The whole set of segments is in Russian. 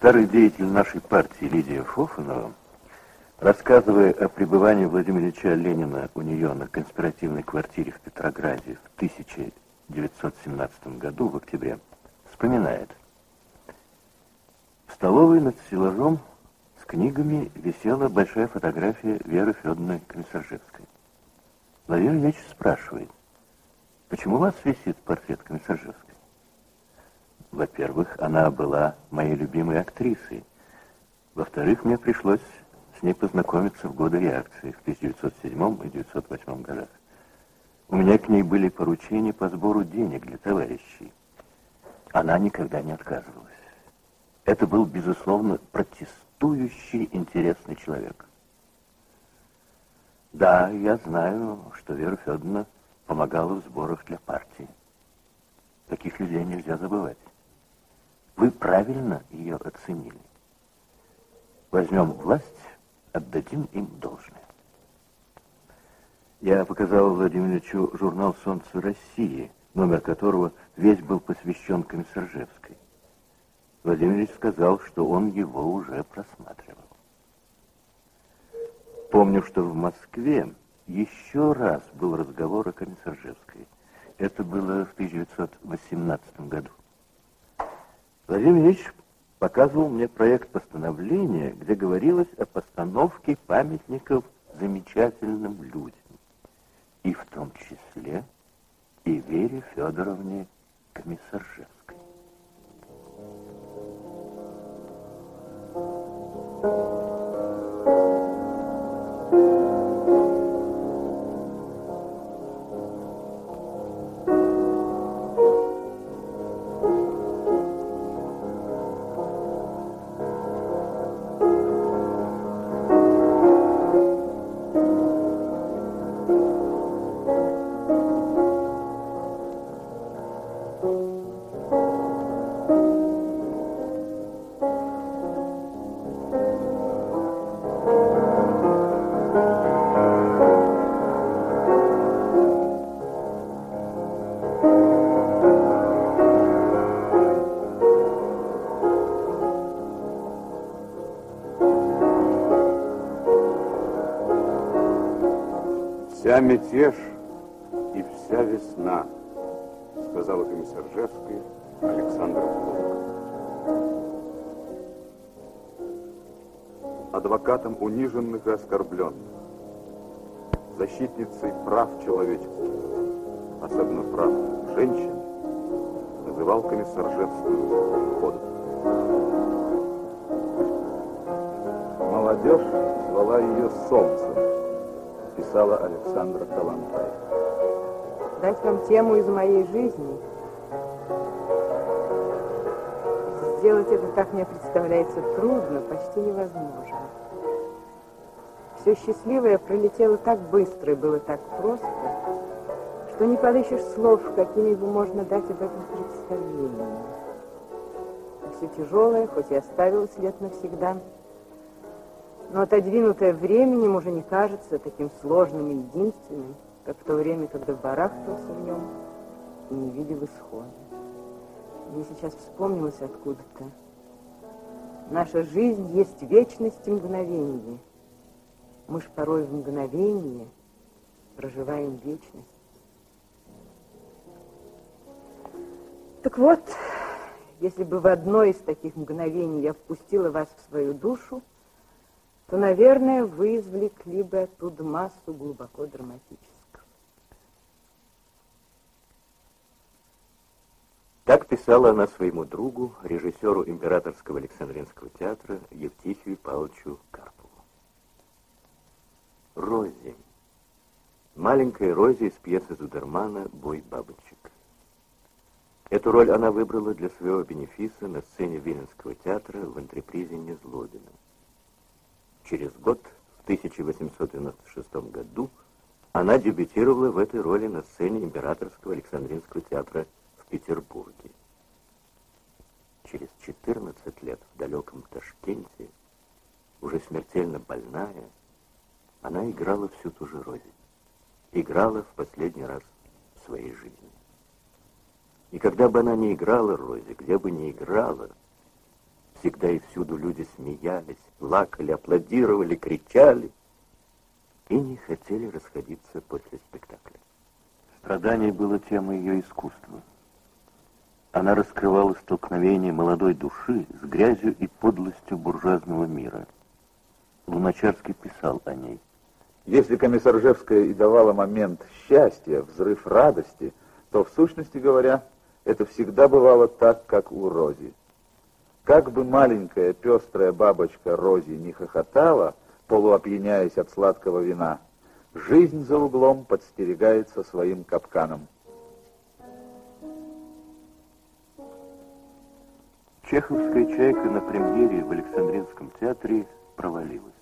Старый деятель нашей партии Лидия Фофанова, рассказывая о пребывании Владимира Ильича Ленина у нее на конспиративной квартире в Петрограде в 1917 году, в октябре, вспоминает. В столовой над стеллажом с книгами висела большая фотография Веры Федоровны Комиссаржевской. Владимир Ильич спрашивает, почему у вас висит портрет Комиссаржевской? Во-первых, она была моей любимой актрисой. Во-вторых, мне пришлось с ней познакомиться в годы реакции в 1907 и 1908 годах. У меня к ней были поручения по сбору денег для товарищей. Она никогда не отказывалась. Это был, безусловно, протестующий, интересный человек. Да, я знаю, что Вера Федоровна помогала в сборах для партии. Таких людей нельзя забывать. Вы правильно ее оценили. Возьмем власть, отдадим им должное. Я показал Владимиру Ильичу журнал «Солнце России», номер которого весь был посвящен Комиссаржевской. Владимир Ильич сказал, что он его уже просматривал. Помню, что в Москве еще раз был разговор о Комиссаржевской. Это было в 1918 году. Владимир Ильич показывал мне проект постановления, где говорилось о постановке памятников замечательным людям. И в том числе и Вере Федоровне Комиссаржевской. Вся мятеж и вся весна, сказала комиссар Жевская Александр Блок. Адвокатом униженных и оскорбленных, защитницей прав человеческих, особенно прав женщин, называл комиссар Жевскую ходом. Молодежь звала ее солнцем писала Александра Калантай. Дать вам тему из моей жизни. Сделать это, как мне представляется, трудно, почти невозможно. Все счастливое пролетело так быстро и было так просто, что не подыщешь слов, какими бы можно дать об этом представление. А все тяжелое, хоть и оставило след навсегда, но отодвинутое временем уже не кажется таким сложным и единственным, как в то время, когда барахтался в нем и не видел исхода. Мне сейчас вспомнилось откуда-то. Наша жизнь есть вечность и мгновение. Мы ж порой в мгновение проживаем вечность. Так вот, если бы в одно из таких мгновений я впустила вас в свою душу, то, наверное, вы извлекли бы оттуда массу глубоко драматического. Так писала она своему другу, режиссеру Императорского Александринского театра Евтихию Павловичу Карпову. Рози. Маленькая Рози из пьесы Зудермана «Бой бабочек». Эту роль она выбрала для своего бенефиса на сцене Виленского театра в антрепризе Незлобина. Через год, в 1896 году, она дебютировала в этой роли на сцене Императорского Александринского театра в Петербурге. Через 14 лет в далеком Ташкенте, уже смертельно больная, она играла всю ту же роль. Играла в последний раз в своей жизни. И когда бы она не играла Рози, где бы не играла, Всегда и всюду люди смеялись, плакали, аплодировали, кричали и не хотели расходиться после спектакля. Страдание было темой ее искусства. Она раскрывала столкновение молодой души с грязью и подлостью буржуазного мира. Луначарский писал о ней. Если Комиссаржевская и давала момент счастья, взрыв радости, то, в сущности говоря, это всегда бывало так, как у Рози. Как бы маленькая пестрая бабочка Рози не хохотала, полуопьяняясь от сладкого вина, жизнь за углом подстерегается своим капканом. Чеховская «Чайка» на премьере в Александринском театре провалилась.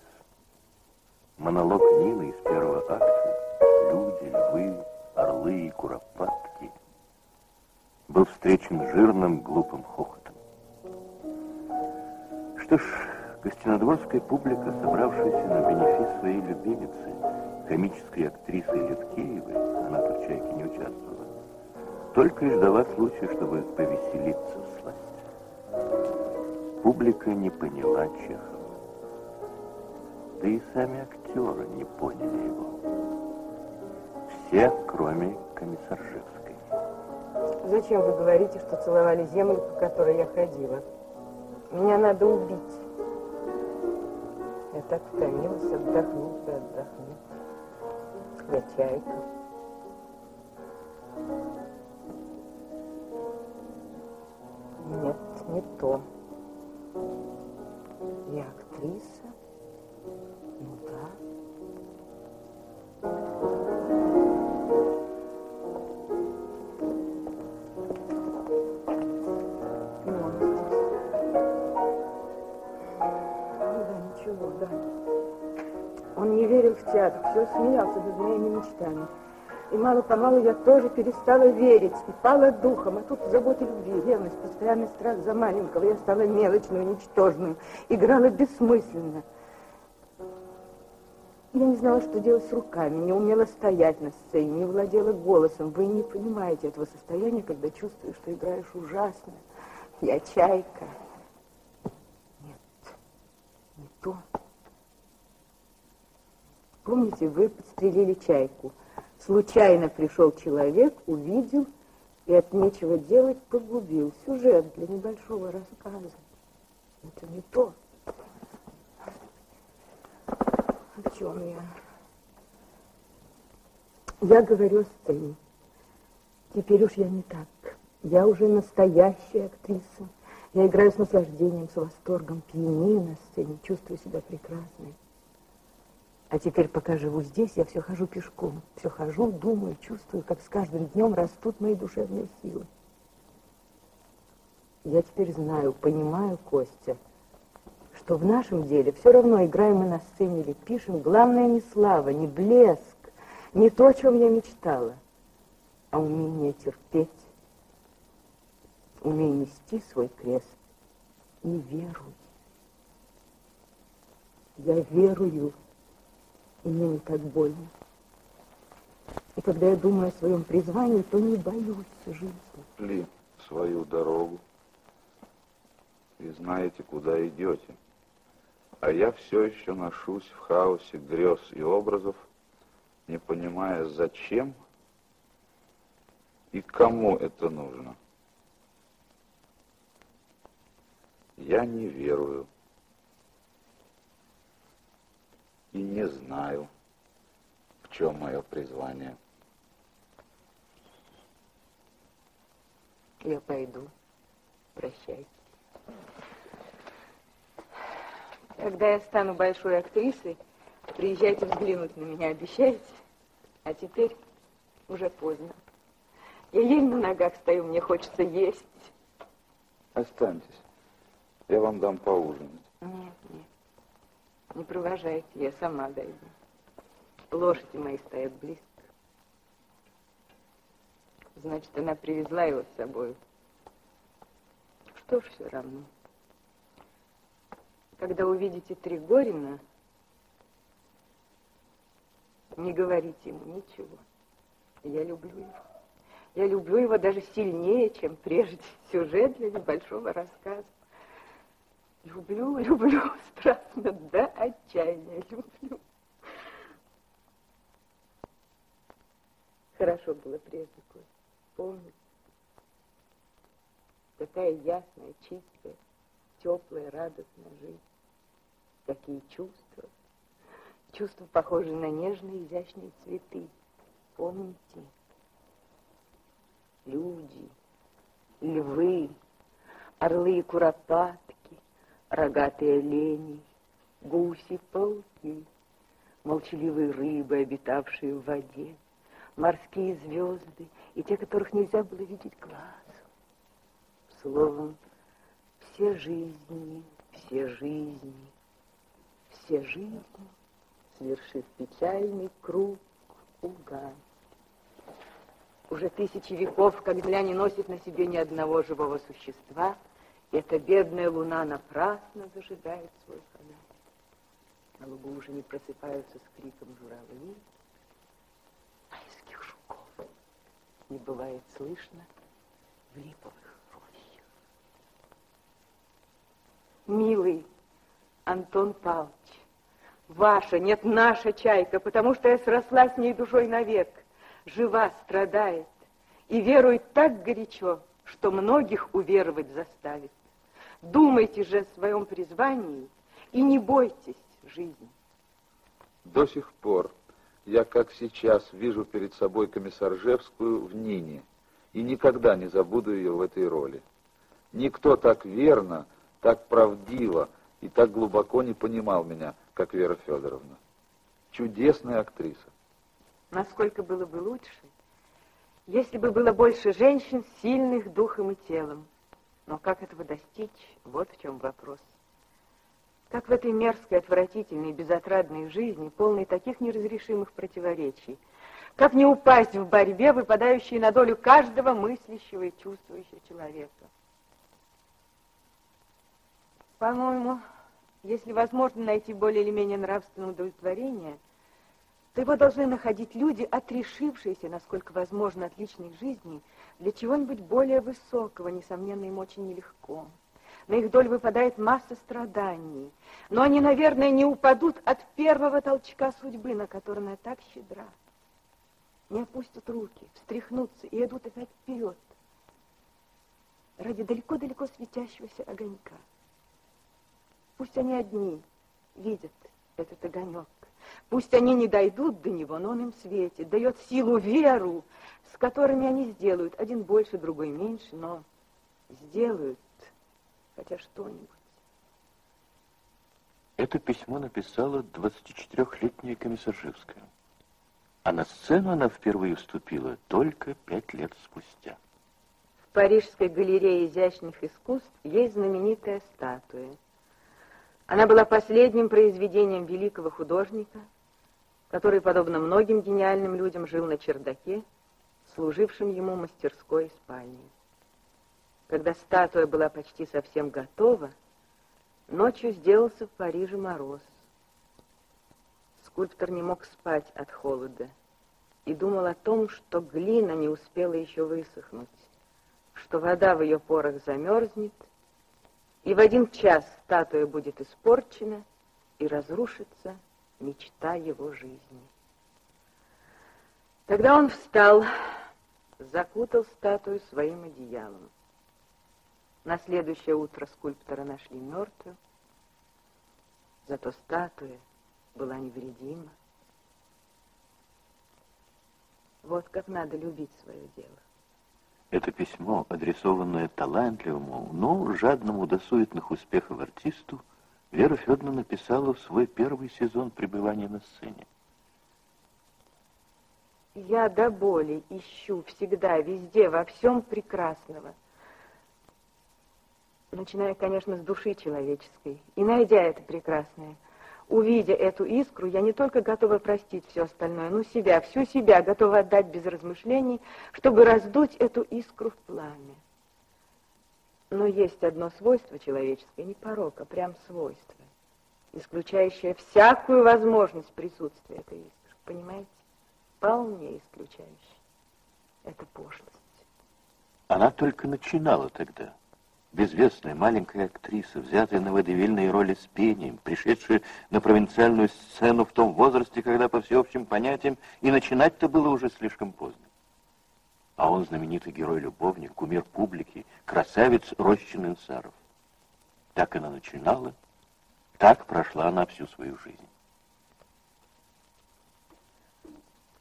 Монолог Нины из первого акта «Люди, львы, орлы и куропатки» был встречен жирным глупым хохотом. Что ж, гостинодворская публика, собравшаяся на бенефис своей любимицы, комической актрисы Левкеевой, она в «Чайке» не участвовала, только и ждала случая, чтобы повеселиться в сласть. Публика не поняла Чехова. Да и сами актеры не поняли его. Все, кроме комиссаржевской. Зачем вы говорите, что целовали землю, по которой я ходила? Меня надо убить. Я так утомилась отдохнуть и отдохнуть. Я чайка. Нет, не то. Я актриса? Ну да. Театр, все смеялся над моими мечтами. И мало-помалу я тоже перестала верить и пала духом. А тут забота любви, ревность, постоянный страх за маленького. Я стала мелочной, ничтожной, играла бессмысленно. Я не знала, что делать с руками, не умела стоять на сцене, не владела голосом. Вы не понимаете этого состояния, когда чувствуешь, что играешь ужасно. Я чайка. Нет, не то. Помните, вы подстрелили чайку. Случайно пришел человек, увидел и от нечего делать погубил. Сюжет для небольшого рассказа. Это не то. О чем я? Я говорю о сцене. Теперь уж я не так. Я уже настоящая актриса. Я играю с наслаждением, с восторгом, пьянею на сцене, чувствую себя прекрасной. А теперь, пока живу здесь, я все хожу пешком. Все хожу, думаю, чувствую, как с каждым днем растут мои душевные силы. Я теперь знаю, понимаю, Костя, что в нашем деле все равно, играем мы на сцене или пишем, главное не слава, не блеск, не то, о чем я мечтала, а умение терпеть, умение нести свой крест и веруй. Я верую и мне не так больно. И когда я думаю о своем призвании, то не боюсь жизни. Ли свою дорогу и знаете, куда идете. А я все еще ношусь в хаосе грез и образов, не понимая, зачем и кому это нужно. Я не верую. И не знаю, в чем мое призвание. Я пойду. Прощайте. Когда я стану большой актрисой, приезжайте взглянуть на меня, обещаете? А теперь уже поздно. Я еле на ногах стою, мне хочется есть. Останьтесь. Я вам дам поужинать. Нет, нет. Не провожайте, я сама дойду. Лошади мои стоят близко. Значит, она привезла его с собой. Что ж, все равно. Когда увидите Тригорина, не говорите ему ничего. Я люблю его. Я люблю его даже сильнее, чем прежде. Сюжет для небольшого рассказа. Люблю, люблю страстно, да отчаяния люблю. Хорошо было прежде, Кость, помню. Такая ясная, чистая, теплая, радостная жизнь. Такие чувства. Чувства, похожие на нежные, изящные цветы. Помните? Люди, львы, орлы и куропатки, рогатые олени, гуси, полки, молчаливые рыбы, обитавшие в воде, морские звезды и те, которых нельзя было видеть глазом. Словом, все жизни, все жизни, все жизни, свершив печальный круг, угас. Уже тысячи веков, земля не носит на себе ни одного живого существа, эта бедная луна напрасно зажигает свой фонарь. На лугу уже не просыпаются с криком журавли, майских жуков не бывает слышно в липовых рощах. Милый Антон Павлович, ваша, нет, наша чайка, потому что я сросла с ней душой навек, жива, страдает и верует так горячо, что многих уверовать заставит. Думайте же о своем призвании и не бойтесь жизни. До сих пор я, как сейчас, вижу перед собой комиссаржевскую в Нине и никогда не забуду ее в этой роли. Никто так верно, так правдиво и так глубоко не понимал меня, как Вера Федоровна. Чудесная актриса. Насколько было бы лучше, если бы было больше женщин, сильных духом и телом. Но как этого достичь, вот в чем вопрос. Как в этой мерзкой, отвратительной, безотрадной жизни, полной таких неразрешимых противоречий, как не упасть в борьбе, выпадающей на долю каждого мыслящего и чувствующего человека. По-моему, если возможно найти более или менее нравственное удовлетворение, его должны находить люди, отрешившиеся, насколько возможно, от личной жизни, для чего-нибудь более высокого, несомненно, им очень нелегко. На их долю выпадает масса страданий. Но они, наверное, не упадут от первого толчка судьбы, на который она так щедра. Не опустят руки, встряхнутся и идут опять вперед. Ради далеко-далеко светящегося огонька. Пусть они одни видят этот огонек. Пусть они не дойдут до него, но он им светит, дает силу, веру, с которыми они сделают. Один больше, другой меньше, но сделают хотя что-нибудь. Это письмо написала 24-летняя комиссаржевская. А на сцену она впервые вступила только пять лет спустя. В Парижской галерее изящных искусств есть знаменитая статуя. Она была последним произведением великого художника, который, подобно многим гениальным людям, жил на чердаке, служившем ему мастерской и спальней. Когда статуя была почти совсем готова, ночью сделался в Париже мороз. Скульптор не мог спать от холода и думал о том, что глина не успела еще высохнуть, что вода в ее порах замерзнет, и в один час статуя будет испорчена и разрушится мечта его жизни. Тогда он встал, закутал статую своим одеялом. На следующее утро скульптора нашли мертвую, зато статуя была невредима. Вот как надо любить свое дело. Это письмо, адресованное талантливому, но жадному до суетных успехов артисту, Вера Федоровна написала в свой первый сезон пребывания на сцене. Я до боли ищу всегда, везде, во всем прекрасного – начиная, конечно, с души человеческой, и найдя это прекрасное, увидя эту искру, я не только готова простить все остальное, но себя, всю себя готова отдать без размышлений, чтобы раздуть эту искру в пламя. Но есть одно свойство человеческое, не порок, а прям свойство, исключающее всякую возможность присутствия этой искры. Понимаете? Вполне исключающее. Это пошлость. Она только начинала тогда. Безвестная маленькая актриса, взятая на водевильные роли с пением, пришедшая на провинциальную сцену в том возрасте, когда по всеобщим понятиям и начинать-то было уже слишком поздно. А он знаменитый герой-любовник, кумир публики, красавец Рощин Инсаров. Так она начинала, так прошла она всю свою жизнь.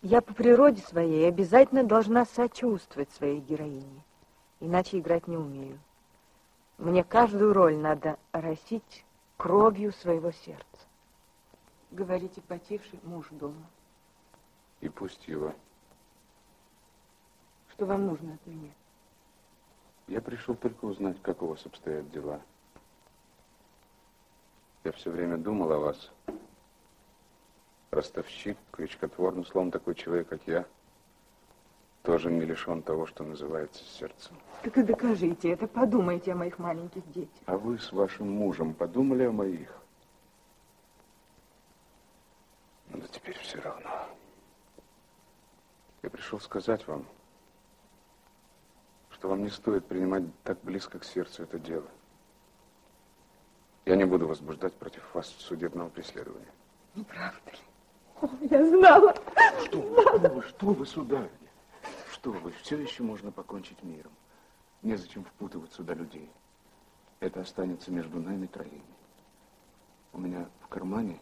Я по природе своей обязательно должна сочувствовать своей героине, иначе играть не умею. Мне каждую роль надо росить кровью своего сердца. Говорите, потивший муж дома. И пусть его. Что вам нужно от меня? Я пришел только узнать, как у вас обстоят дела. Я все время думал о вас. Ростовщик, крючкотвор, ну, словом, такой человек, как я, тоже не лишен того, что называется сердцем. Так и докажите это, подумайте о моих маленьких детях. А вы с вашим мужем подумали о моих? Ну, да теперь все равно. Я пришел сказать вам, что вам не стоит принимать так близко к сердцу это дело. Я не буду возбуждать против вас судебного преследования. Не правда ли? О, я знала. Что вы, что вы, что вы, сударыня? Что вы, все еще можно покончить миром. Незачем впутывать сюда людей. Это останется между нами троими. У меня в кармане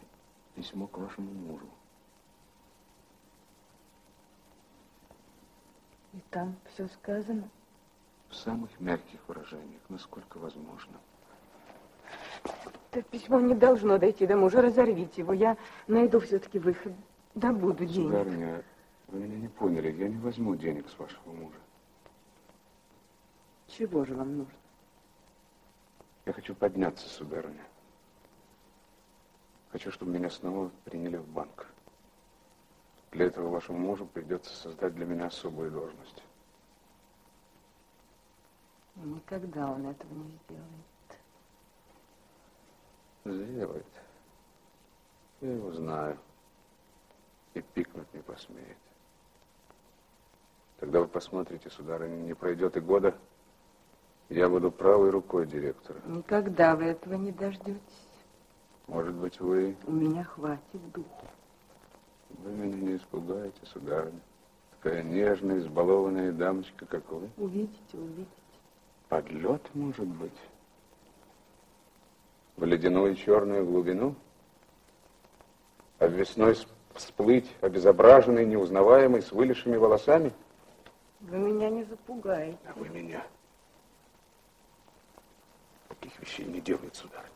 письмо к вашему мужу. И там все сказано? В самых мягких выражениях, насколько возможно. Это письмо не должно дойти до мужа. Разорвите его. Я найду все-таки выход. Добуду денег. Сударыня, вы меня не поняли. Я не возьму денег с вашего мужа. Чего же вам нужно? Я хочу подняться, сударыня. Хочу, чтобы меня снова приняли в банк. Для этого вашему мужу придется создать для меня особую должность. Никогда он этого не сделает. Сделает. Я его знаю. И пикнуть не посмеет. Тогда вы посмотрите, сударыня, не пройдет и года, я буду правой рукой директора. Никогда вы этого не дождетесь. Может быть, вы... У меня хватит духу. Вы меня не испугаете, сударыня. Такая нежная, избалованная дамочка, как вы. Увидите, увидите. Подлет, может быть. В ледяную черную глубину? А весной всплыть обезображенный, неузнаваемый, с вылезшими волосами? Вы меня не запугаете. А вы меня. Таких вещей не делает, сударыня.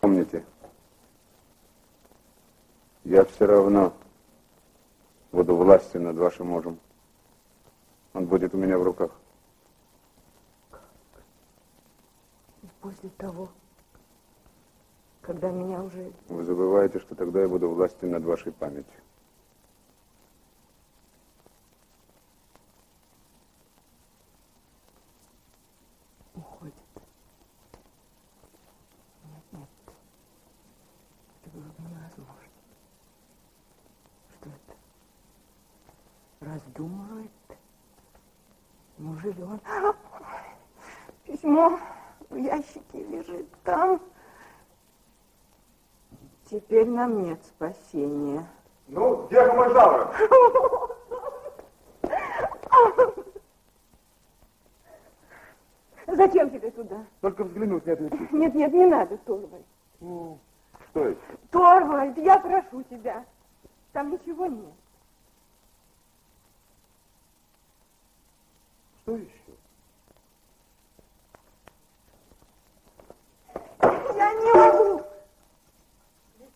Помните, я все равно буду властен над вашим мужем. Он будет у меня в руках. И после того, когда меня уже... Вы забываете, что тогда я буду властен над вашей памятью. уходит. Нет, нет. Это было бы невозможно. Что это? Раздумывает? Неужели он... Письмо в ящике лежит там. Теперь нам нет спасения. Ну, где же завтрак? Зачем тебе туда? Только взглянуть не отвечу. Нет, нет, не надо, Торвальд. Ну, что это? Торвальд, я прошу тебя. Там ничего нет. Что еще? Я не могу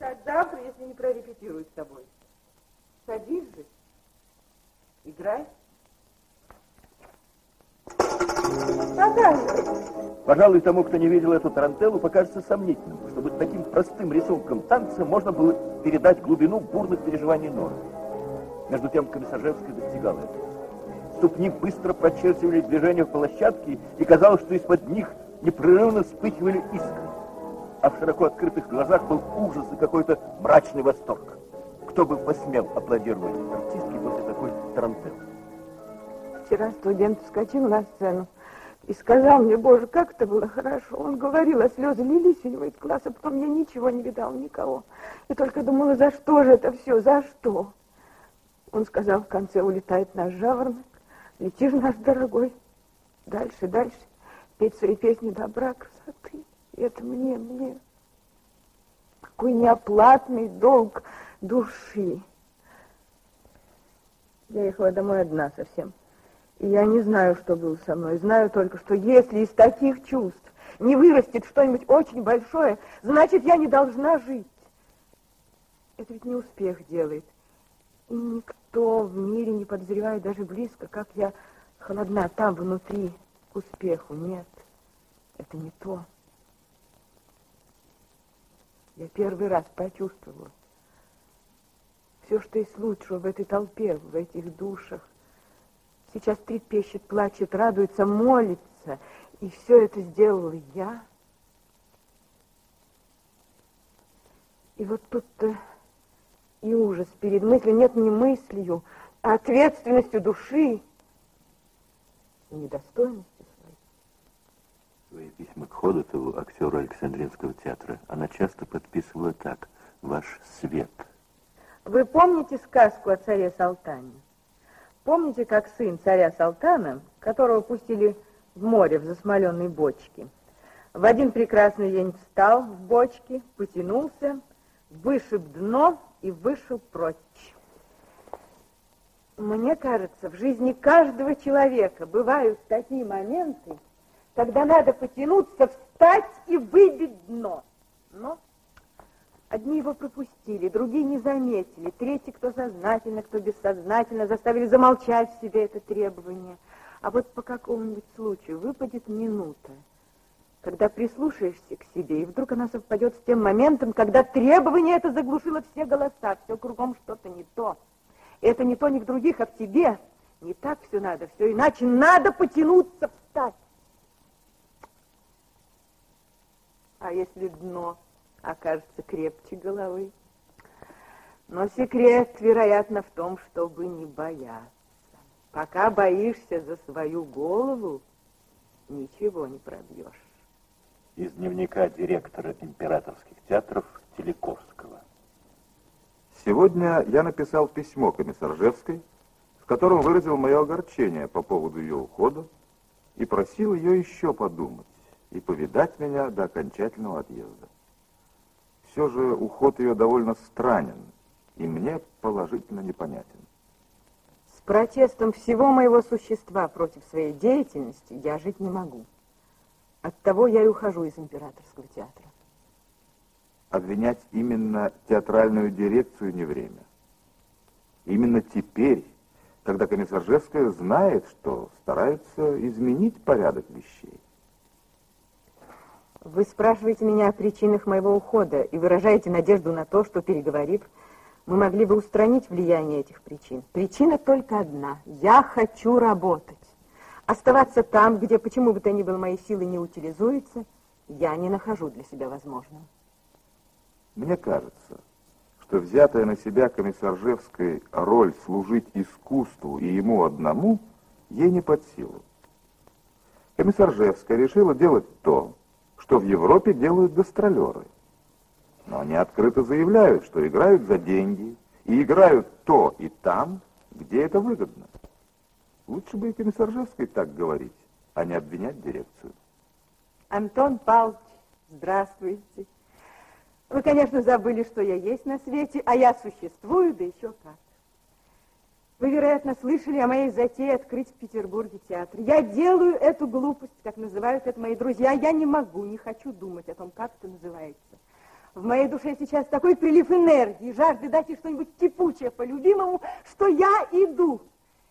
писать завтра, если не прорепетирую с тобой. Садись же. Играй. Пожалуй, тому, кто не видел эту тарантеллу, покажется сомнительным, чтобы таким простым рисунком танца можно было передать глубину бурных переживаний Норы. Между тем Комиссаржевская достигала этого. Ступни быстро прочерчивали движение в площадке, и казалось, что из-под них непрерывно вспыхивали искры. А в широко открытых глазах был ужас и какой-то мрачный восторг. Кто бы посмел аплодировать артистке после такой тарантеллы? Вчера студент вскочил на сцену и сказал мне, боже, как это было хорошо. Он говорил, а слезы лились у него из глаз, а потом я ничего не видал, никого. И только думала, за что же это все, за что? Он сказал, в конце улетает наш жаворонок, летишь наш дорогой, дальше, дальше, петь свои песни добра, красоты. Это мне, мне. Какой неоплатный долг души. Я ехала домой одна совсем. И я не знаю, что было со мной. Знаю только, что если из таких чувств не вырастет что-нибудь очень большое, значит, я не должна жить. Это ведь не успех делает. И никто в мире не подозревает даже близко, как я холодна там, внутри, к успеху. Нет, это не то. Я первый раз почувствовала все, что есть лучшего в этой толпе, в этих душах. Сейчас трепещет, плачет, радуется, молится. И все это сделала я. И вот тут-то и ужас перед мыслью, нет, не мыслью, а ответственностью души и. Свои письма к Ходотову, актеру Александринского театра, она часто подписывала так «Ваш свет». Вы помните сказку о царе Салтане? Помните, как сын царя Салтана, которого пустили в море в засмоленной бочке, в один прекрасный день встал в бочке, потянулся, вышиб дно и вышел прочь. Мне кажется, в жизни каждого человека бывают такие моменты, когда надо потянуться, встать и выбить дно. Но Одни его пропустили, другие не заметили, третьи, кто сознательно, кто бессознательно, заставили замолчать в себе это требование. А вот по какому-нибудь случаю выпадет минута, когда прислушаешься к себе, и вдруг она совпадет с тем моментом, когда требование это заглушило все голоса, все кругом что-то не то. И это не то не в других, а в тебе. Не так все надо, все иначе надо потянуться, встать. А если дно окажется крепче головы. Но секрет, вероятно, в том, чтобы не бояться. Пока боишься за свою голову, ничего не пробьешь. Из дневника директора императорских театров Телековского. Сегодня я написал письмо комиссаржевской, в котором выразил мое огорчение по поводу ее ухода и просил ее еще подумать и повидать меня до окончательного отъезда все же уход ее довольно странен и мне положительно непонятен. С протестом всего моего существа против своей деятельности я жить не могу. Оттого я и ухожу из императорского театра. Обвинять именно театральную дирекцию не время. Именно теперь, когда Комиссаржевская знает, что стараются изменить порядок вещей. Вы спрашиваете меня о причинах моего ухода и выражаете надежду на то, что, переговорив, мы могли бы устранить влияние этих причин. Причина только одна. Я хочу работать. Оставаться там, где почему бы то ни было мои силы не утилизуются, я не нахожу для себя возможным. Мне кажется, что взятая на себя комиссаржевской роль служить искусству и ему одному, ей не под силу. Комиссаржевская решила делать то, что в Европе делают гастролеры. Но они открыто заявляют, что играют за деньги, и играют то и там, где это выгодно. Лучше бы и Комиссаржевской так говорить, а не обвинять дирекцию. Антон Павлович, здравствуйте. Вы, конечно, забыли, что я есть на свете, а я существую, да еще как. Вы, вероятно, слышали о моей затее открыть в Петербурге театр. Я делаю эту глупость, как называют это мои друзья. Я не могу, не хочу думать о том, как это называется. В моей душе сейчас такой прилив энергии, жажды дать ей что-нибудь кипучее по любимому, что я иду.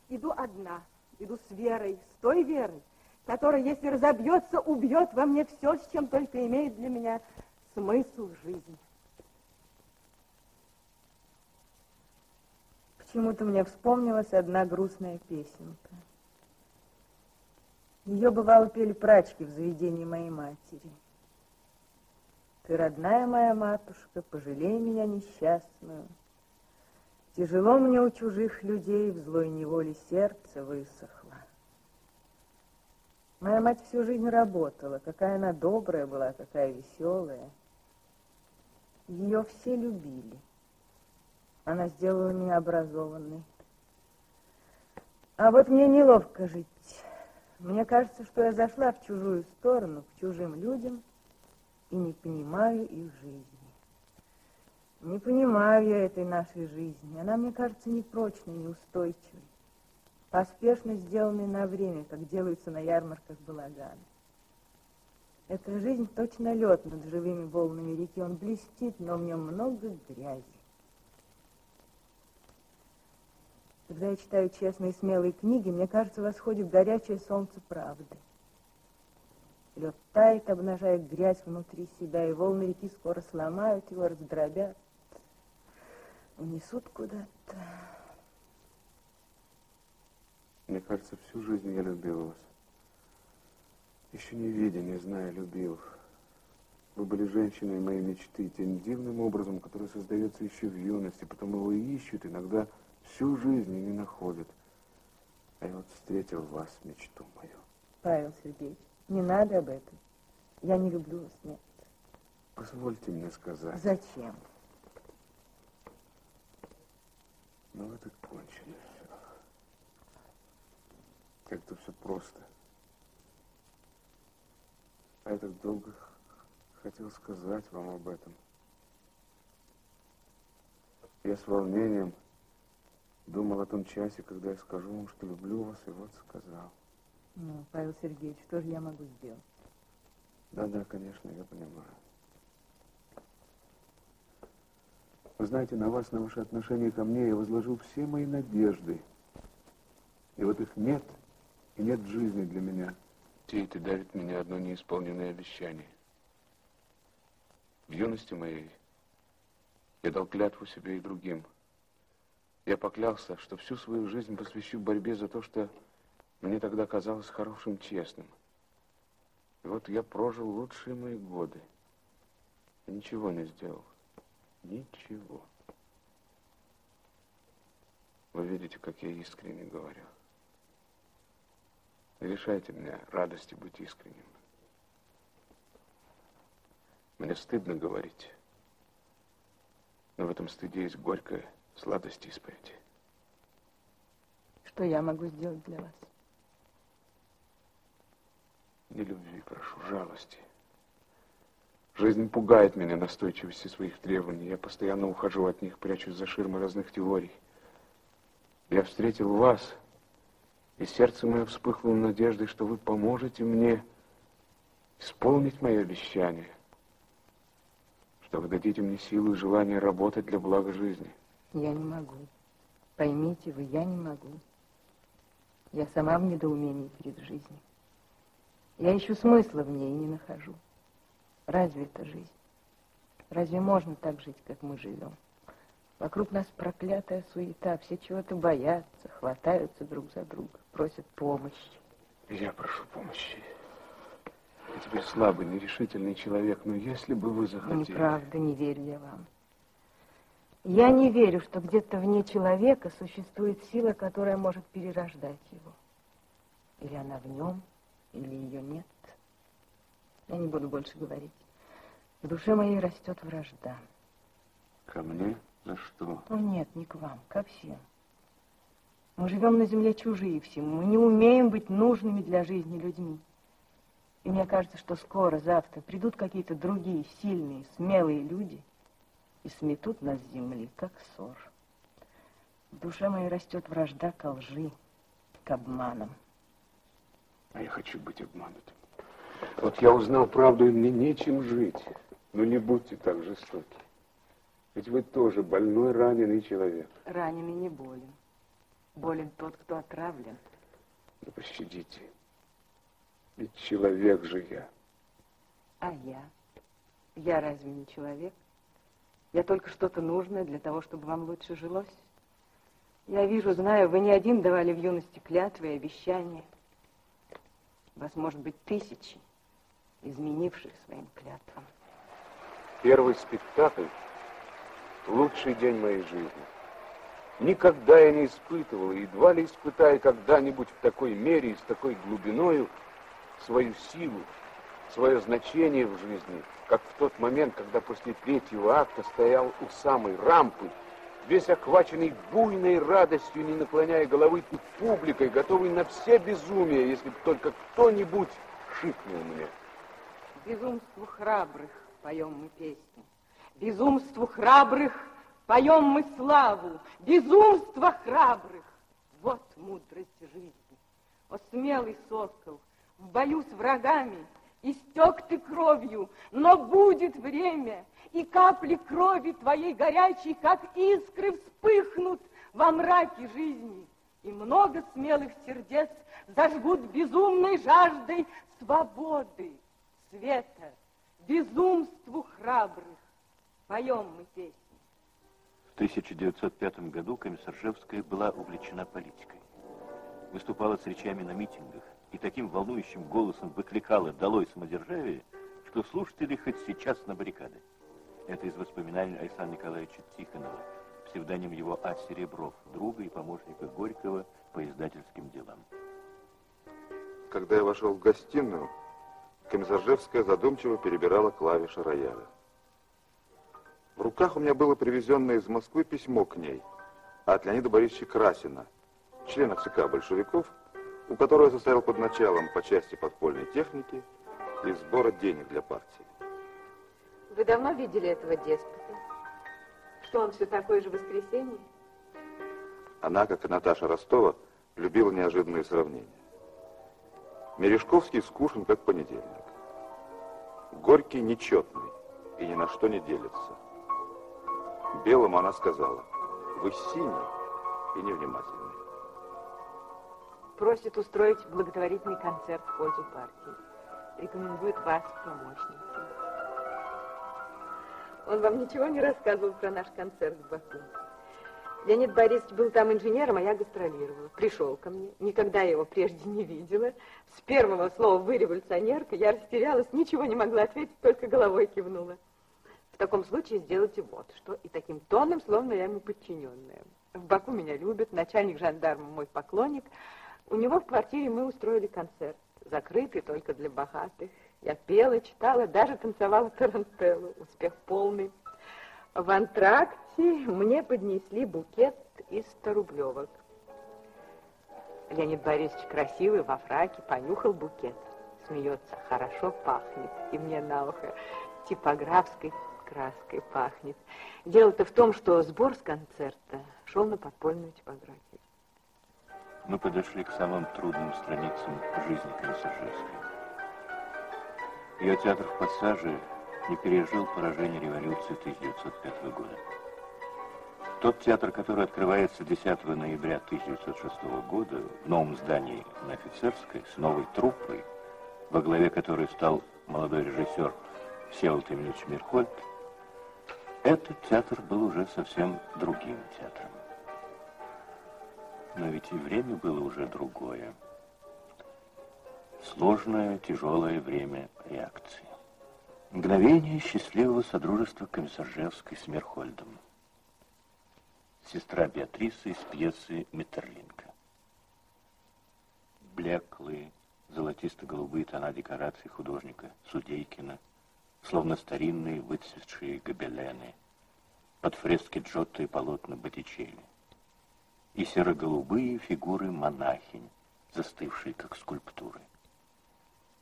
Иду одна, иду с верой, с той верой, которая, если разобьется, убьет во мне все, с чем только имеет для меня смысл жизни. Почему-то мне вспомнилась одна грустная песенка. Ее, бывало, пели прачки в заведении моей матери. Ты, родная моя матушка, пожалей меня несчастную. Тяжело мне у чужих людей, в злой неволе сердце высохло. Моя мать всю жизнь работала. Какая она добрая была, какая веселая. Ее все любили. Она сделала меня образованной. А вот мне неловко жить. Мне кажется, что я зашла в чужую сторону, к чужим людям, и не понимаю их жизни. Не понимаю я этой нашей жизни. Она мне кажется непрочной, неустойчивой поспешно сделанный на время, как делаются на ярмарках балаганы. Эта жизнь точно лед над живыми волнами реки. Он блестит, но в нем много грязи. Когда я читаю честные смелые книги, мне кажется, восходит горячее солнце правды. Лед тает, обнажая грязь внутри себя, и волны реки скоро сломают его, раздробят, унесут куда-то. Мне кажется, всю жизнь я любил вас. Еще не видя, не зная, любил. Вы были женщиной моей мечты, тем дивным образом, который создается еще в юности, потом его ищут, иногда всю жизнь не находят. А я вот встретил вас, мечту мою. Павел Сергеевич, не надо об этом. Я не люблю вас, нет. Позвольте мне сказать. Зачем? Ну, это кончено. Как-то все просто. А я так долго хотел сказать вам об этом. Я с волнением думал о том часе, когда я скажу вам, что люблю вас, и вот сказал. Ну, Павел Сергеевич, что же я могу сделать? Да-да, конечно, я понимаю. Вы знаете, на вас, на ваши отношения ко мне я возложил все мои надежды. И вот их нет – и нет жизни для меня. Теет и давит меня одно неисполненное обещание. В юности моей я дал клятву себе и другим. Я поклялся, что всю свою жизнь посвящу борьбе за то, что мне тогда казалось хорошим, честным. И вот я прожил лучшие мои годы. И ничего не сделал. Ничего. Вы видите, как я искренне говорю. Не лишайте меня радости быть искренним. Мне стыдно говорить, но в этом стыде есть горькая сладость исповеди. Что я могу сделать для вас? Не любви, прошу, жалости. Жизнь пугает меня настойчивостью своих требований. Я постоянно ухожу от них, прячусь за ширмы разных теорий. Я встретил вас, и сердце мое вспыхнуло надеждой, что вы поможете мне исполнить мое обещание, что вы дадите мне силу и желание работать для блага жизни. Я не могу. Поймите вы, я не могу. Я сама в недоумении перед жизнью. Я ищу смысла в ней и не нахожу. Разве это жизнь? Разве можно так жить, как мы живем? Вокруг нас проклятая суета, все чего-то боятся, хватаются друг за друга, просят помощи. Я прошу помощи. Я теперь слабый, нерешительный человек, но если бы вы захотели... Неправда, не верю я вам. Я не верю, что где-то вне человека существует сила, которая может перерождать его. Или она в нем, или ее нет. Я не буду больше говорить. В душе моей растет вражда. Ко мне? За что? Ну, нет, не к вам, ко всем. Мы живем на земле чужие всему. Мы не умеем быть нужными для жизни людьми. И мне кажется, что скоро, завтра придут какие-то другие сильные, смелые люди и сметут нас с земли, как ссор. В душе моей растет вражда ко лжи, к обманам. А я хочу быть обманутым. Вот я узнал правду, и мне нечем жить. Но не будьте так жестоки. Ведь вы тоже больной, раненый человек. Раненый не болен. Болен тот, кто отравлен. Ну, пощадите. Ведь человек же я. А я? Я разве не человек? Я только что-то нужное для того, чтобы вам лучше жилось. Я вижу, знаю, вы не один давали в юности клятвы и обещания. Вас может быть тысячи, изменивших своим клятвам. Первый спектакль лучший день моей жизни. Никогда я не испытывал, едва ли испытаю когда-нибудь в такой мере и с такой глубиною свою силу, свое значение в жизни, как в тот момент, когда после третьего акта стоял у самой рампы, весь охваченный буйной радостью, не наклоняя головы перед публикой, готовый на все безумия, если только кто-нибудь шикнул мне. Безумству храбрых поем мы песни. Безумству храбрых поем мы славу. Безумство храбрых. Вот мудрость жизни. О, смелый сокол, в бою с врагами истек ты кровью, но будет время, и капли крови твоей горячей, как искры, вспыхнут во мраке жизни. И много смелых сердец зажгут безумной жаждой свободы, света, безумству храбрых. Поем мы песни. В 1905 году Комиссаржевская была увлечена политикой. Выступала с речами на митингах и таким волнующим голосом выкликала «Долой самодержавие», что слушатели хоть сейчас на баррикады. Это из воспоминаний Александра Николаевича Тихонова, псевдоним его А. Серебров, друга и помощника Горького по издательским делам. Когда я вошел в гостиную, Комиссаржевская задумчиво перебирала клавиши рояля. В руках у меня было привезенное из Москвы письмо к ней от Леонида Борисовича Красина, члена ЦК большевиков, у которого состоял под началом по части подпольной техники и сбора денег для партии. Вы давно видели этого деспота? Что он все такое же воскресенье? Она, как и Наташа Ростова, любила неожиданные сравнения. Мережковский скучен, как понедельник. Горький нечетный и ни на что не делится. Белому она сказала, вы синий и невнимательный. Просит устроить благотворительный концерт в пользу партии. Рекомендует вас в помощнице. Он вам ничего не рассказывал про наш концерт в Баку? Леонид Борисович был там инженером, а я гастролировала. Пришел ко мне. Никогда его прежде не видела. С первого слова «вы революционерка» я растерялась, ничего не могла ответить, только головой кивнула. В таком случае сделайте вот что. И таким тоном, словно я ему подчиненная. В Баку меня любят, начальник жандарма мой поклонник. У него в квартире мы устроили концерт, закрытый только для богатых. Я пела, читала, даже танцевала тарантеллу. Успех полный. В антракте мне поднесли букет из 100 рублевок. Леонид Борисович красивый, во фраке, понюхал букет. Смеется, хорошо пахнет. И мне на ухо типографской краской пахнет. Дело-то в том, что сбор с концерта шел на подпольную типографию. Мы подошли к самым трудным страницам жизни Комиссаржевской. Ее театр в Пассаже не пережил поражение революции 1905 года. Тот театр, который открывается 10 ноября 1906 года в новом здании на Офицерской с новой труппой, во главе которой стал молодой режиссер Всеволод Емельевич Мирхольд, этот театр был уже совсем другим театром. Но ведь и время было уже другое. Сложное, тяжелое время реакции. Мгновение счастливого содружества Комиссаржевской с Мерхольдом. Сестра Беатрисы из пьесы Метерлинка. Блеклые, золотисто-голубые тона декораций художника Судейкина, словно старинные выцветшие гобелены, под фрески Джотто и полотна Боттичелли, и серо-голубые фигуры монахинь, застывшие как скульптуры.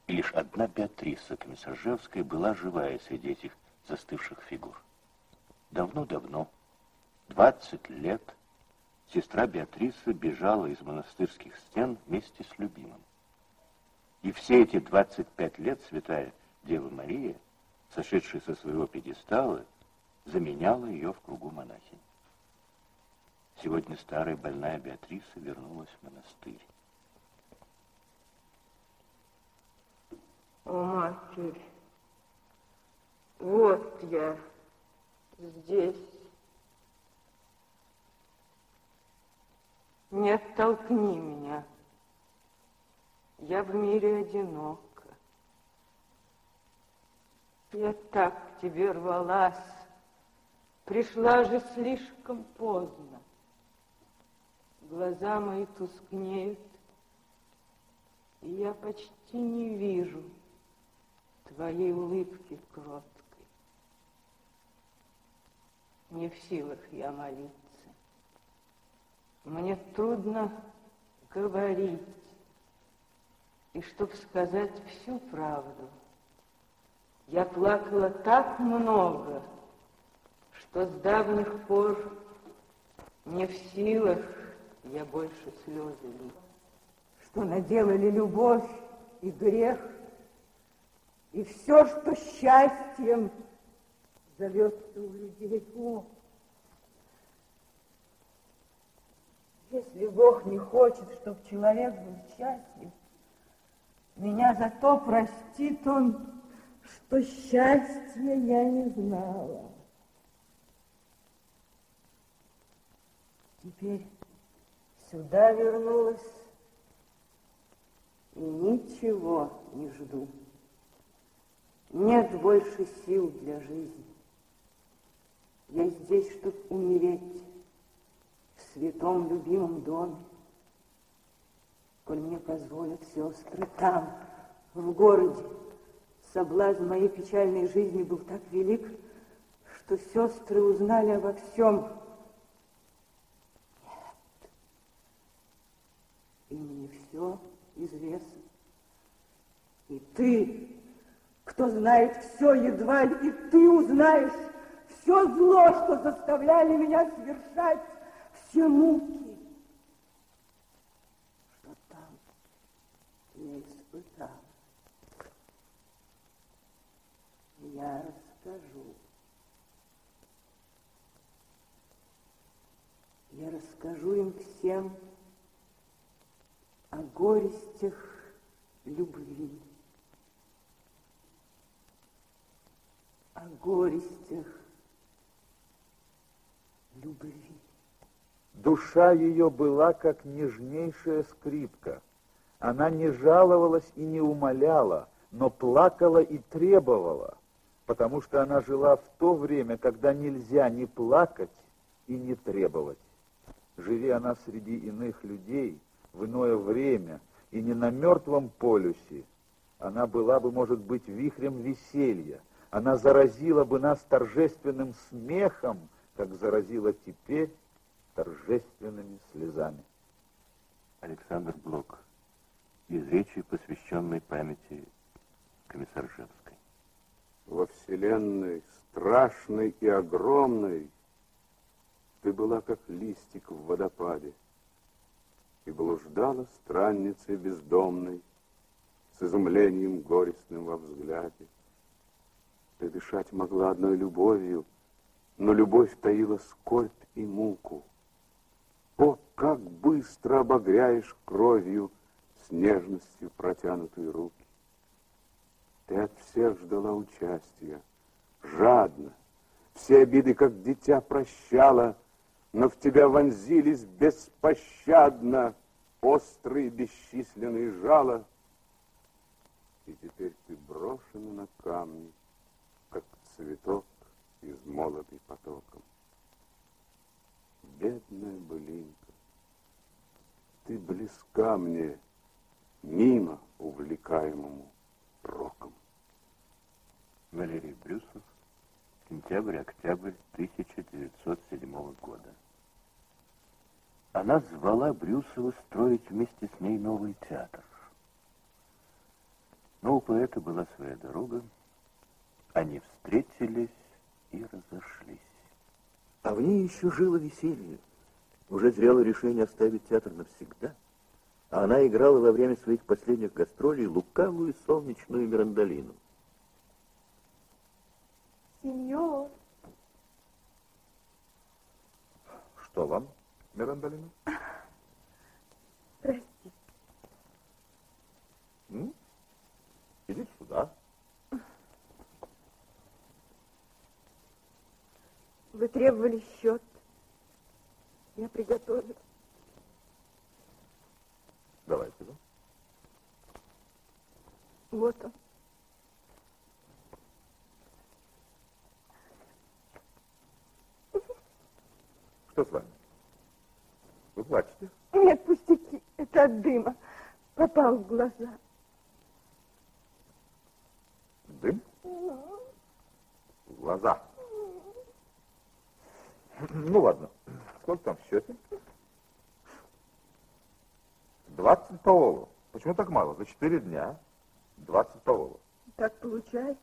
И лишь одна Беатриса Комиссаржевская была живая среди этих застывших фигур. Давно-давно, 20 лет, сестра Беатриса бежала из монастырских стен вместе с любимым. И все эти 25 лет святая Дева Мария, сошедшая со своего пьедестала, заменяла ее в кругу монахинь. Сегодня старая больная Беатриса вернулась в монастырь. О, Матерь, вот я здесь. Не оттолкни меня. Я в мире одинока. Я так к тебе рвалась, пришла же слишком поздно. Глаза мои тускнеют, И я почти не вижу твоей улыбки кроткой. Не в силах я молиться. Мне трудно говорить. И чтоб сказать всю правду, я плакала так много, что с давних пор не в силах я больше слезы лить. Что наделали любовь и грех, и все, что счастьем зовется у людей. О, если Бог не хочет, чтобы человек был счастлив, меня зато простит он, что счастья я не знала. Теперь сюда вернулась и ничего не жду. Нет больше сил для жизни. Я здесь, чтобы умереть в святом любимом доме коль мне позволят сестры там, в городе. Соблазн моей печальной жизни был так велик, что сестры узнали обо всем. Им не все известно. И ты, кто знает все едва и ты узнаешь все зло, что заставляли меня совершать, все муки, не испытал. Я расскажу. Я расскажу им всем о горестях любви, о горестях любви. Душа ее была, как нежнейшая скрипка — она не жаловалась и не умоляла, но плакала и требовала, потому что она жила в то время, когда нельзя не плакать и не требовать. Живи она среди иных людей, в иное время, и не на мертвом полюсе, она была бы, может быть, вихрем веселья, она заразила бы нас торжественным смехом, как заразила теперь торжественными слезами. Александр Блок из речи, посвященной памяти Комиссаржевской. Во вселенной страшной и огромной ты была, как листик в водопаде, и блуждала странницей бездомной с изумлением горестным во взгляде. Ты дышать могла одной любовью, но любовь таила скорбь и муку. О, как быстро обогряешь кровью с нежностью протянутые руки. Ты от всех ждала участия, жадно, все обиды, как дитя, прощала, но в тебя вонзились беспощадно острые бесчисленные жала. И теперь ты брошена на камни, как цветок, измолотый потоком. Бедная былинка, ты близка мне, мимо увлекаемому роком. Валерий Брюсов, сентябрь-октябрь 1907 года. Она звала Брюсова строить вместе с ней новый театр. Но у поэта была своя дорога. Они встретились и разошлись. А в ней еще жило веселье. Уже зрело решение оставить театр навсегда – а она играла во время своих последних гастролей лукавую солнечную мирандолину. Сеньор. Что вам, мирандолина? Прости. М? Идите сюда. Вы требовали счет. Я приготовила. Давайте, да? Вот он. Что с вами? Вы плачете? Нет, пустяки, это от дыма. попал в глаза. Дым? В глаза. Ну ладно. Сколько там в счете? 20 паолов. Почему так мало? За 4 дня 20 паолов. Так получается.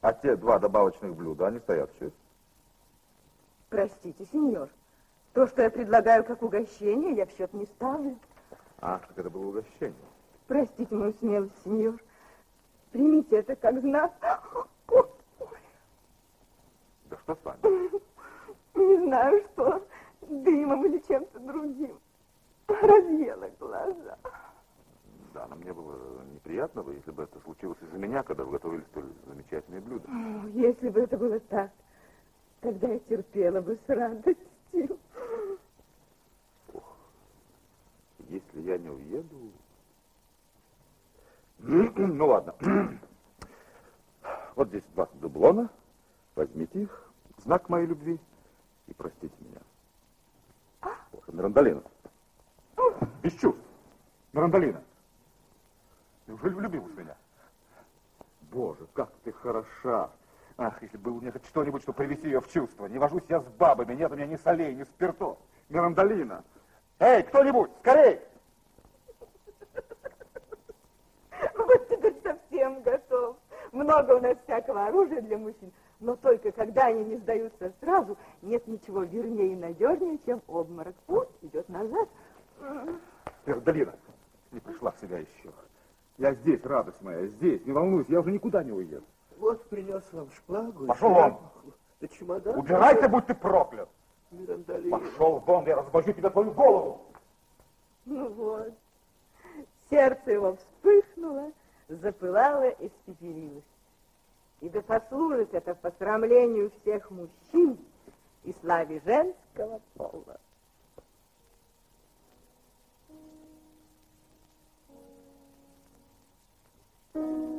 А те два добавочных блюда, они стоят в счете. Простите, сеньор. То, что я предлагаю как угощение, я в счет не ставлю. А, так это было угощение. Простите мою смелость, сеньор. Примите это как знак. Да что с вами? Не знаю, что. Дымом или чем-то другим. Разъела глаза. Да, но мне было неприятно бы, если бы это случилось из-за меня, когда вы готовили столь замечательные блюда. О, если бы это было так, тогда я терпела бы с радостью. Если я не уеду... Ну ладно. Вот здесь 20 дублона. Возьмите их. Знак моей любви. И простите меня. Ох, Мирандолина. Без чувств. Мирандолина. Неужели влюбилась в меня? Боже, как ты хороша. Ах, если было у меня хоть что-нибудь, что привести ее в чувство. Не вожусь я с бабами, нет у меня ни солей, ни спиртов. Мирандолина. Эй, кто-нибудь, скорей! Вот теперь совсем готов. Много у нас всякого оружия для мужчин, но только когда они не сдаются сразу, нет ничего вернее и надежнее, чем обморок. Пусть идет назад. Мирандолина, не пришла в себя еще. Я здесь, радость моя, здесь. Не волнуйся, я уже никуда не уеду. Вот принес вам шпагу. Пошел вон. шляпу. Да чемодан. Убирайся, будь ты проклят. Мирандолина. Пошел вон, я размажу тебе твою голову. Ну вот. Сердце его вспыхнуло, запылало и спепелилось. И да послужит это посрамлению всех мужчин и славе женского пола. труппе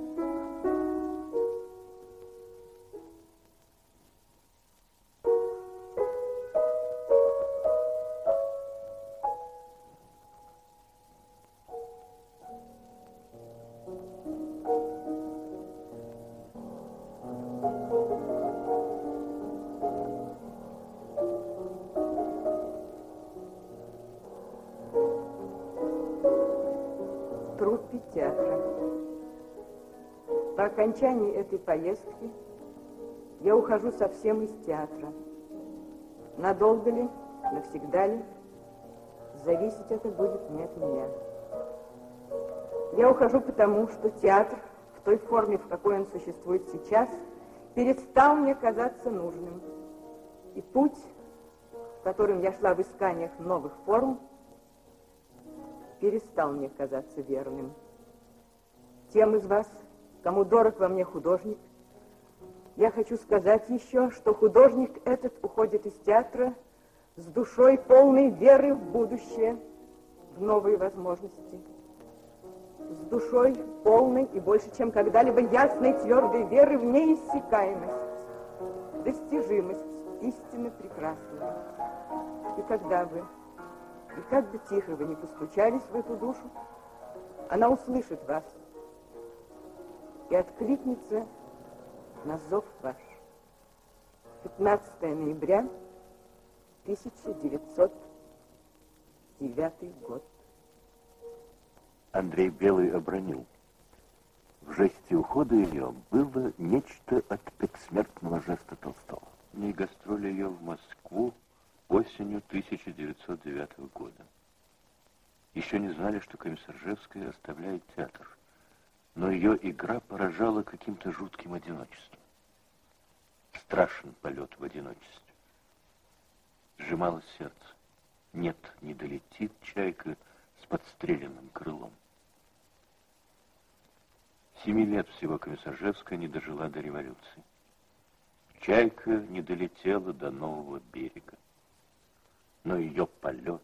окончании этой поездки я ухожу совсем из театра. Надолго ли, навсегда ли, зависеть это будет не от меня. Я ухожу потому, что театр в той форме, в какой он существует сейчас, перестал мне казаться нужным. И путь, которым я шла в исканиях новых форм, перестал мне казаться верным. Тем из вас, кому дорог во мне художник, я хочу сказать еще, что художник этот уходит из театра с душой полной веры в будущее, в новые возможности. С душой полной и больше, чем когда-либо ясной твердой веры в неиссякаемость, достижимость истины прекрасной. И когда бы и как бы тихо вы не постучались в эту душу, она услышит вас и откликнется на зов ваш. 15 ноября 1909 год. Андрей Белый обронил. В жесте ухода ее было нечто от предсмертного жеста Толстого. Не гастроли ее в Москву осенью 1909 года. Еще не знали, что Комиссаржевская оставляет театр, но ее игра поражала каким-то жутким одиночеством. Страшен полет в одиночестве. Сжималось сердце. Нет, не долетит чайка с подстреленным крылом. Семи лет всего Комиссаржевская не дожила до революции. Чайка не долетела до нового берега но ее полет,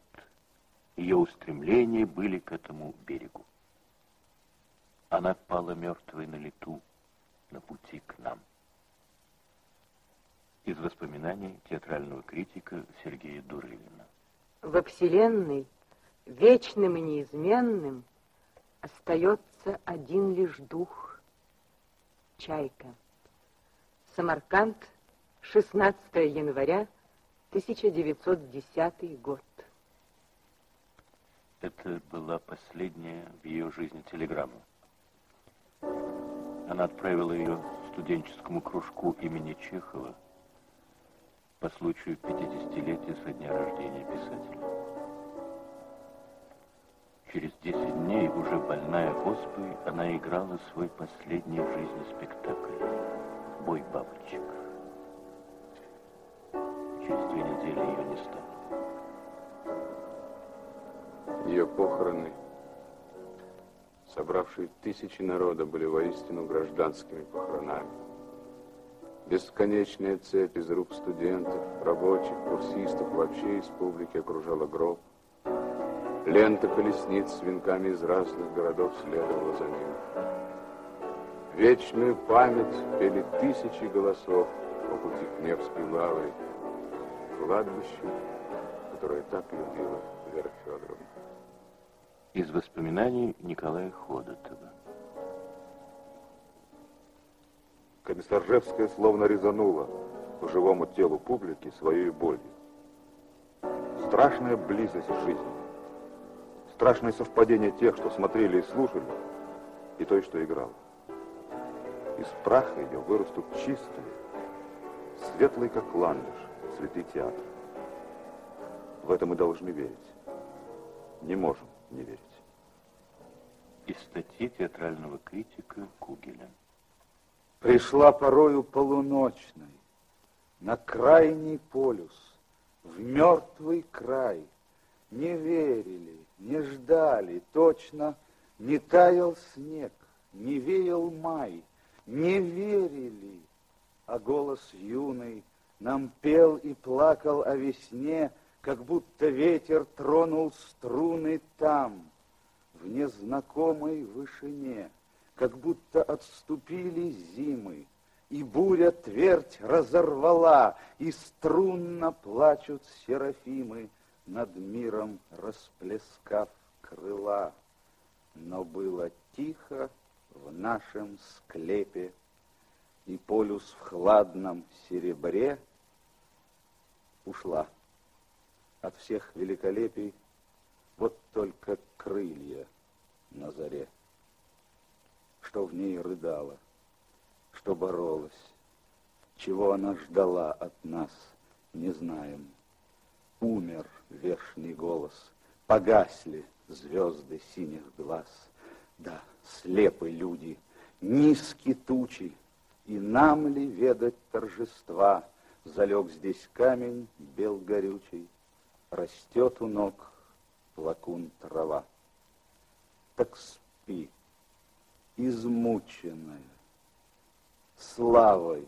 ее устремления были к этому берегу. Она пала мертвой на лету, на пути к нам. Из воспоминаний театрального критика Сергея Дурылина. Во Вселенной, вечным и неизменным, Остается один лишь дух — чайка. Самарканд, 16 января 1910 год. Это была последняя в ее жизни телеграмма. Она отправила ее студенческому кружку имени Чехова по случаю 50-летия со дня рождения писателя. Через 10 дней, уже больная оспой, она играла свой последний в жизни спектакль «Бой бабочек». Через две недели ее не стало. Ее похороны, собравшие тысячи народа, были воистину гражданскими похоронами. Бесконечная цепь из рук студентов, рабочих, курсистов, вообще из публики окружала гроб. Лента колесниц с венками из разных городов следовала за ним. Вечную память пели тысячи голосов по пути к Невской лавре, кладбищу, которое так любила Вера Федоровна. Из воспоминаний Николая Ходотова. Комиссаржевская словно резанула по живому телу публики своей болью. Страшная близость жизни. Страшное совпадение тех, что смотрели и слушали, и той, что играла. Из праха ее вырастут чистые, светлые, как ландыш, цветы театра. В это мы должны верить. Не можем не верить. Из статьи театрального критика Кугеля. Пришла порою полуночной на крайний полюс, в мертвый край. Не верили, не ждали, точно не таял снег, не веял май, не верили. А голос юный нам пел и плакал о весне, как будто ветер тронул струны там, в незнакомой вышине, как будто отступили зимы, и буря твердь разорвала, и струнно плачут серафимы, над миром расплескав крыла. Но было тихо в нашем склепе, и полюс в хладном серебре ушла от всех великолепий, вот только крылья на заре. Что в ней рыдала, что боролась, чего она ждала от нас, не знаем. Умер вершний голос, погасли звезды синих глаз. Да, слепы люди, низкие тучи, и нам ли ведать торжества? Залег здесь камень бел горючий, растет у ног плакун трава. Так спи, измученная, славой,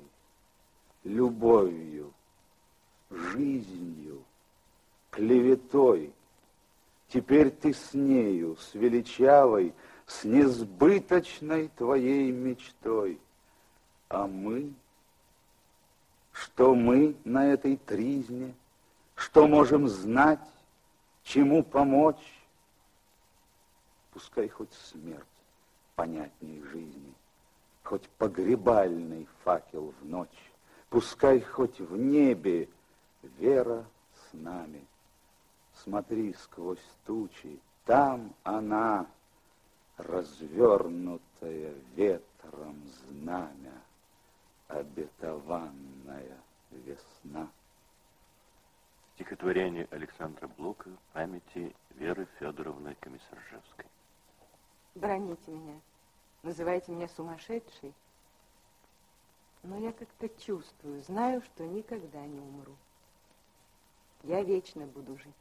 любовью, жизнью, клеветой. Теперь ты с нею, с величавой, с несбыточной твоей мечтой. А мы, что мы на этой тризне, что можем знать, чему помочь? Пускай хоть смерть понятней жизни, хоть погребальный факел в ночь, пускай хоть в небе вера с нами. Смотри сквозь тучи, там она, развернутая ветром знамя, обетованная весна. Стихотворение Александра Блока памяти Веры Федоровны Комиссаржевской. Броните меня, называйте меня сумасшедшей, но я как-то чувствую, знаю, что никогда не умру. Я вечно буду жить.